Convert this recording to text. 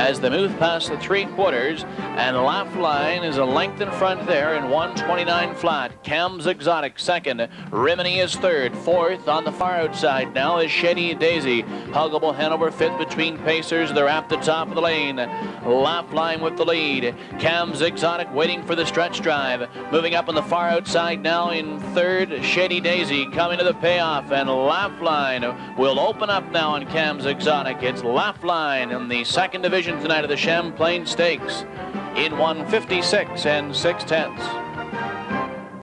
as they move past the three quarters. And Laugh Line is a length in front there in 129 flat. Cam's Exotic second. Rimini is third. Fourth on the far outside now is Shady Daisy. Huggable Hanover fifth between Pacers. They're at the top of the lane. Laugh Line with the lead. Cam's Exotic waiting for the stretch drive. Moving up on the far outside now in third. Shady Daisy coming to the payoff. And Laugh Line will open up now on Cam's Exotic. It's Laugh Line in the second division tonight of the Champlain Stakes in 156 and 6 tenths.